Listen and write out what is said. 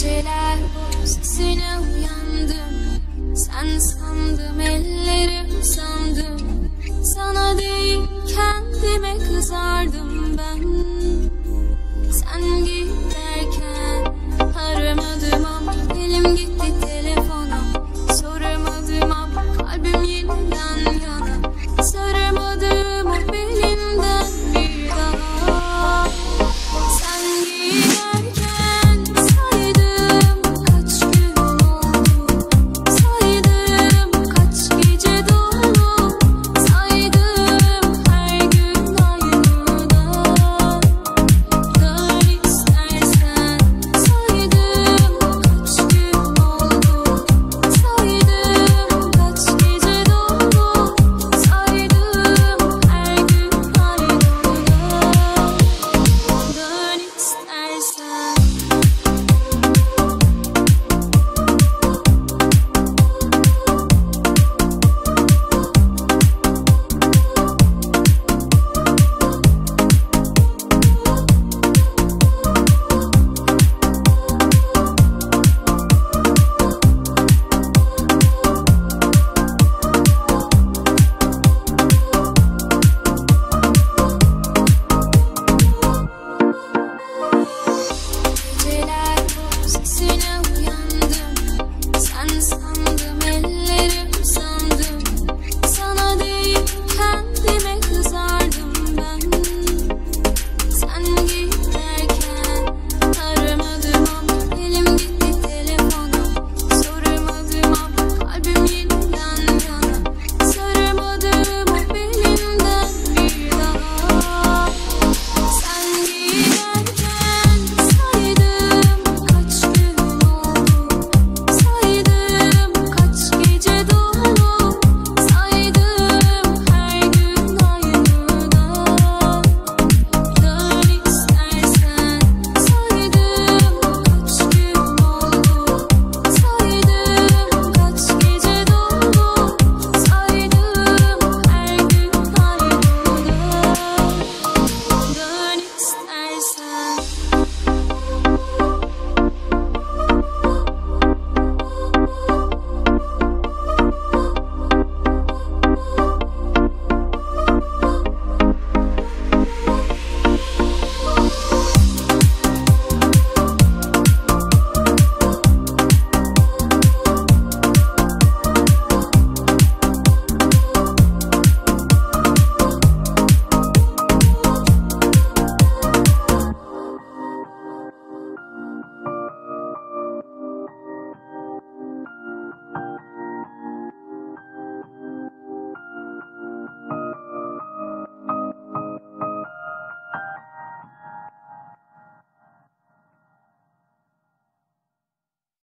Geceler boyu sesine uyandım. Sen sandım ellerim sandım. Sana değil kendime kızardım ben.